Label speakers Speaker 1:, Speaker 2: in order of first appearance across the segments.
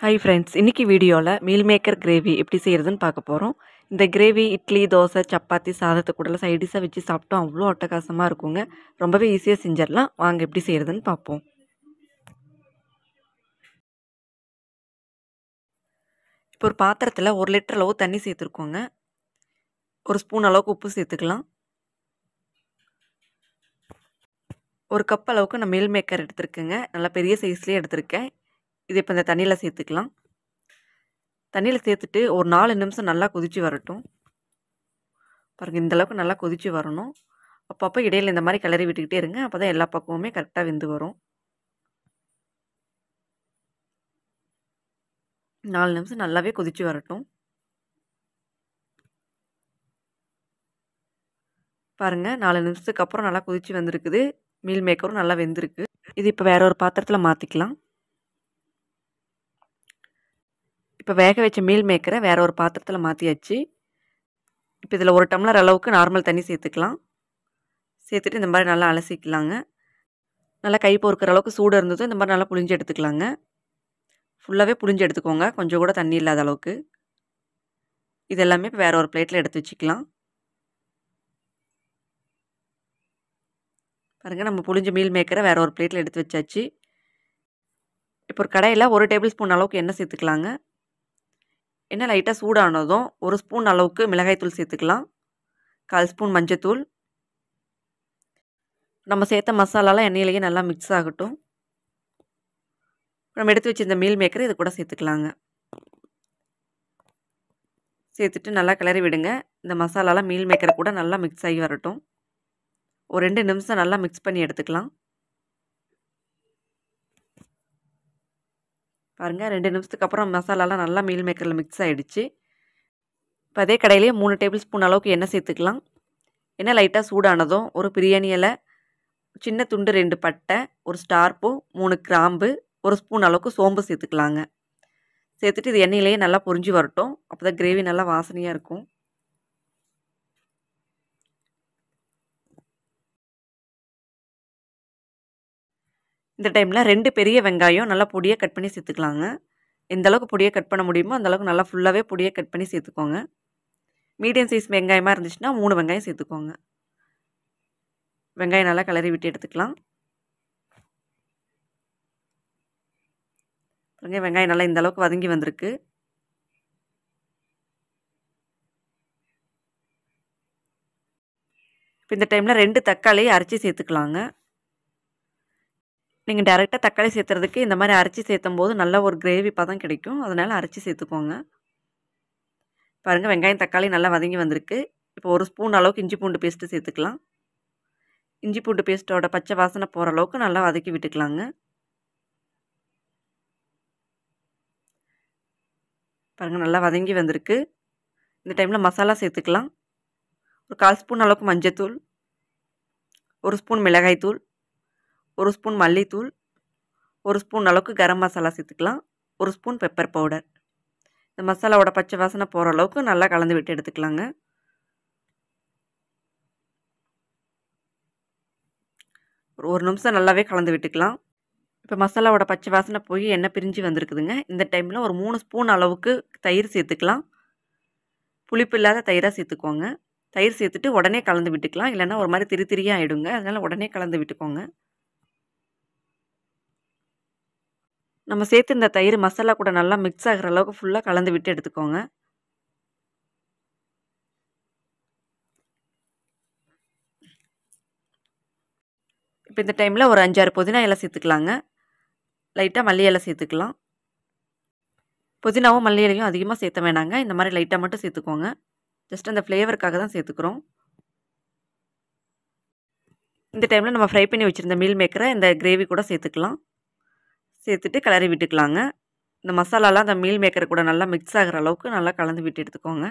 Speaker 1: Hi friends இன்றைக்கி வீடியோவில் meal maker gravy எப்படி செய்கிறதுன்னு பார்க்க போகிறோம் இந்த கிரேவி இட்லி தோசை சப்பாத்தி சாதத்தை கூடலாம் சைடிஷாக வச்சு சாப்பிட்டோம் அவ்வளோ அட்டகாசமாக இருக்குங்க. ரொம்பவே ஈஸியாக செஞ்சிடலாம். வாங்க எப்படி செய்கிறதுன்னு பார்ப்போம். இப்போ ஒரு பாத்திரத்தில் ஒரு லிட்டர் அளவு தண்ணி சேர்த்துருக்கோங்க. ஒரு ஸ்பூன் அளவுக்கு உப்பு சேர்த்துக்கலாம். ஒரு கப் அளவுக்கு நான் மீல் மேக்கர் எடுத்திருக்கேங்க. நல்லா பெரிய சைஸ்லேயே எடுத்திருக்கேன். இது இப்போ இந்த தண்ணியில் சேர்த்துக்கலாம். தண்ணியில் சேர்த்துட்டு ஒரு நாலு நிமிஷம் நல்லா கொதித்து வரட்டும். பாருங்கள் இந்தளவுக்கு நல்லா கொதித்து வரணும். அப்பப்போ இடையில் இந்த மாதிரி கிளறி விட்டுக்கிட்டே இருங்க. அப்போ தான் எல்லா பக்கமுமே கரெக்டாக வெந்து வரும். நாலு நிமிஷம் நல்லாவே கொதித்து வரட்டும். பாருங்கள் நாலு நிமிஷத்துக்கு அப்புறம் நல்லா கொதித்து வந்திருக்குது. மீல் மேக்கரும் நல்லா வெந்திருக்கு. இது இப்போ வேற ஒரு பாத்திரத்தில் மாற்றிக்கலாம் இப்போ வேக வச்ச மீல் மேக்கரை வேறு ஒரு பாத்திரத்தில் மாற்றியாச்சு இப்போ இதில் ஒரு டம்ளர் அளவுக்கு நார்மல் தண்ணி சேர்த்துக்கலாம். சேர்த்துட்டு இந்த மாதிரி நல்லா அலசிக்கலாங்க. நல்லா கை பொறுக்கிற அளவுக்கு சூடு இருந்தது இந்த மாதிரி நல்லா புளிஞ்சு எடுத்துக்கலாங்க. ஃபுல்லாகவே புளிஞ்சு எடுத்துக்கோங்க. கொஞ்சம் கூட தண்ணி இல்லாத அளவுக்கு. இது எல்லாமே இப்போ வேறு ஒரு பிளேட்டில் எடுத்து வச்சுக்கலாம். பாருங்கள் நம்ம புளிஞ்ச மீல் மேக்கரை வேறு ஒரு பிளேட்டில் எடுத்து வச்சாச்சு. இப்போ ஒரு கடையில் ஒரு டேபிள் ஸ்பூன் அளவுக்கு எண்ணெய் சேர்த்துக்கலாங்க. எண்ணெய் லைட்டாக சூடானதும் ஒரு ஸ்பூன் அளவுக்கு மிளகாய்த்தூள் சேர்த்துக்கலாம். கால் ஸ்பூன் மஞ்சத்தூள் நம்ம சேர்த்த மசாலாலாம் எண்ணெயிலேயே நல்லா மிக்ஸ் ஆகட்டும். நம்ம எடுத்து வச்சிருந்த மீல் மேக்கர் இது கூட சேர்த்துக்கலாங்க. சேர்த்துட்டு நல்லா கிளறி விடுங்க. இந்த மசாலாலாம் மீல் மேக்கர் கூட நல்லா மிக்ஸ் ஆகி வரட்டும். ஒரு ரெண்டு நிமிஷம் நல்லா மிக்ஸ் பண்ணி எடுத்துக்கலாம். பாருங்கள் ரெண்டு நிமிஷத்துக்கு அப்புறம் மசாலாலாம் நல்லா மீல் மேக்கரில் மிக்ஸ் ஆகிடுச்சு இப்போ அதே கடையிலேயே மூணு டேபிள் ஸ்பூன் அளவுக்கு எண்ணெய் சேர்த்துக்கலாம். எண்ணெய் லைட்டாக சூடானதும் ஒரு பிரியாணி இலை சின்ன துண்டு ரெண்டு பட்டை ஒரு ஸ்டார்பூ மூணு கிராம்பு ஒரு ஸ்பூன் அளவுக்கு சோம்பு சேர்த்துக்கலாங்க. சேர்த்துட்டு இது எண்ணெயிலேயே நல்லா பொரிஞ்சு வரட்டும். அப்போ தான் கிரேவி நல்லா வாசனையாக இருக்கும். இந்த டைமில் ரெண்டு பெரிய வெங்காயம் நல்லா பொடியாக கட் பண்ணி சேர்த்துக்கலாங்க. எந்த அளவுக்கு பொடியாக கட் பண்ண முடியுமோ அந்தளவுக்கு நல்லா ஃபுல்லாகவே பொடியாக கட் பண்ணி சேர்த்துக்கோங்க. மீடியம் சைஸ் வெங்காயமாக இருந்துச்சுன்னா மூணு வெங்காயம் சேர்த்துக்கோங்க. வெங்காயம் நல்லா கிளறி விட்டு எடுத்துக்கலாம். வெங்காயம் நல்லா இந்த அளவுக்கு வதங்கி வந்திருக்கு. இப்போ இந்த டைமில் ரெண்டு தக்காளியை அரைச்சி சேர்த்துக்கலாங்க. நீங்கள் டேரெக்டாக தக்காளி சேர்த்துறதுக்கு இந்த மாதிரி அரைச்சி சேர்த்தும் போது நல்ல ஒரு கிரேவி பதம் கிடைக்கும். அதனால் அரைச்சி சேர்த்துக்கோங்க பாருங்கள் வெங்காயம் தக்காளி நல்லா வதங்கி வந்திருக்கு. இப்போ ஒரு ஸ்பூன் அளவுக்கு இஞ்சி பூண்டு பேஸ்ட்டு சேர்த்துக்கலாம் இஞ்சி பூண்டு பேஸ்ட்டோட பச்சை வாசனை போகிற அளவுக்கு நல்லா வதக்கி விட்டுக்கலாங்க. பாருங்கள் நல்லா வதங்கி வந்திருக்கு. இந்த டைமில் மசாலா சேர்த்துக்கலாம் ஒரு கால் ஸ்பூன் அளவுக்கு மஞ்சத்தூள். ஒரு ஸ்பூன் மிளகாய்த்தூள். ஒரு ஸ்பூன் மல்லித்தூள் ஒரு ஸ்பூன் அளவுக்கு கரம் மசாலா சேர்த்துக்கலாம் ஒரு ஸ்பூன் பெப்பர் பவுடர் இந்த மசாலாவோட பச்சை வாசனை போகிற அளவுக்கு நல்லா கலந்து விட்டு எடுத்துக்கலாங்க. ஒரு ஒரு நிமிஷம் நல்லாவே கலந்து விட்டுக்கலாம். இப்போ மசாலாவோட பச்சை வாசனை போய் எண்ணெய் பிரிஞ்சு வந்திருக்குதுங்க. இந்த டைமில் ஒரு மூணு ஸ்பூன் அளவுக்கு தயிர் சேர்த்துக்கலாம். புளிப்பு இல்லாத தயிராக சேர்த்துக்கோங்க. தயிர் சேர்த்துட்டு உடனே கலந்து விட்டுக்கலாம். இல்லைன்னா ஒரு மாதிரி திரி திரியாக ஆகிடுங்க அதனால் உடனே கலந்து விட்டுக்கோங்க. நம்ம சேர்த்து இந்த தயிர் மசாலா கூட நல்லா மிக்ஸ் ஆகிற அளவுக்கு ஃபுல்லாக கலந்து விட்டு எடுத்துக்கோங்க. இப்போ இந்த டைமில் ஒரு அஞ்சாறு புதினா இலை சேர்த்துக்கலாங்க. லைட்டாக மல்லி இலை சேர்த்துக்கலாம். புதினாவும் மல்லி இலையும் அதிகமாக சேர்த்த வேணாங்க. இந்த மாதிரி லைட்டாக மட்டும் சேர்த்துக்கோங்க. ஜஸ்ட் அந்த ஃப்ளேவருக்காக தான் சேர்த்துக்கிறோம். இந்த டைமில் நம்ம ஃப்ரை பண்ணி வச்சுருந்த மீல் மேக்கரை இந்த கிரேவி கூட சேர்த்துக்கலாம். சேர்த்துட்டு கிளறி விட்டுக்கலாங்க. இந்த மசாலாலாம் அந்த மீல் மேக்கர் கூட நல்லா மிக்ஸ் ஆகிற அளவுக்கு நல்லா கலந்து விட்டு எடுத்துக்கோங்க.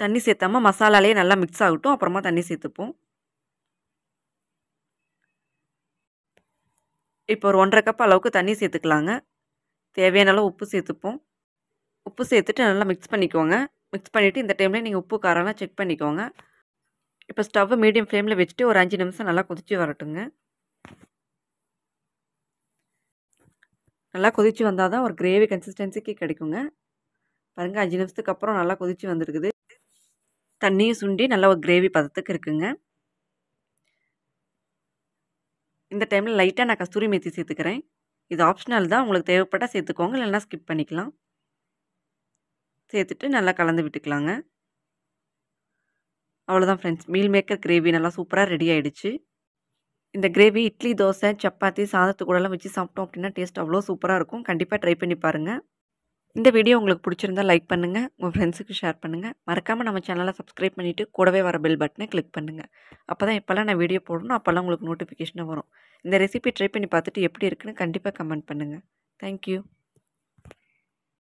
Speaker 1: தண்ணி சேர்த்தாமல் மசாலாலேயே நல்லா மிக்ஸ் ஆகட்டும். அப்புறமா தண்ணி சேர்த்துப்போம். இப்போ ஒரு ஒன்றரை கப் அளவுக்கு தண்ணி சேர்த்துக்கலாங்க. தேவையான அளவு உப்பு சேர்த்துப்போம். உப்பு சேர்த்துட்டு நல்லா மிக்ஸ் பண்ணிக்கோங்க. மிக்ஸ் பண்ணிவிட்டு இந்த டைமில் நீங்கள் உப்பு காரம்லாம் செக் பண்ணிக்கோங்க. இப்போ ஸ்டவ் மீடியம் ஃப்ளேமில் வச்சுட்டு ஒரு அஞ்சு நிமிஷம் நல்லா கொதிச்சு வரட்டுங்க. நல்லா கொதித்து வந்தால் தான் ஒரு கிரேவி கன்சிஸ்டன்சிக்கு கிடைக்குங்க. பாருங்கள் அஞ்சு நிமிஷத்துக்கு அப்புறம் நல்லா கொதித்து வந்துருக்குது. தண்ணியும் சுண்டி நல்லா ஒரு கிரேவி பதத்துக்கு இருக்குங்க. இந்த டைமில் லைட்டாக நான் கஸ்தூரி மேத்தி சேர்த்துக்கிறேன். இது ஆப்ஷனல் தான். உங்களுக்கு தேவைப்பட்டால் சேர்த்துக்கோங்க. இல்லைன்னா ஸ்கிப் பண்ணிக்கலாம். சேர்த்துட்டு நல்லா கலந்து விட்டுக்கலாங்க. அவ்வளோதான் ஃப்ரெண்ட்ஸ் மீல் மேக்கர் கிரேவி நல்லா சூப்பராக ரெடி ஆகிடுச்சு இந்த கிரேவி இட்லி தோசை சப்பாத்தி சாதத்து கூடலாம் வச்சு சாப்பிட்டோம் அப்படின்னா டேஸ்ட் அவ்வளோ சூப்பராக இருக்கும். கண்டிப்பாக ட்ரை பண்ணி பாருங்கள் இந்த வீடியோ உங்களுக்கு பிடிச்சிருந்தா லைக் பண்ணுங்கள் உங்கள் ஃப்ரெண்ட்ஸுக்கு ஷேர் பண்ணுங்கள் மறக்காமல் நம்ம சேனலை சப்ஸ்கிரைப் பண்ணிவிட்டு கூடவே வர பெல் பட்டனை கிளிக் பண்ணுங்கள் அப்போ தான் எப்போல்லாம் நான் வீடியோ போடணும். அப்போல்லாம் உங்களுக்கு நோட்டிஃபிகேஷனாக வரும். இந்த ரெசிபி ட்ரை பண்ணி பார்த்துட்டு எப்படி இருக்குன்னு கண்டிப்பாக கமெண்ட் பண்ணுங்கள் தேங்க்யூ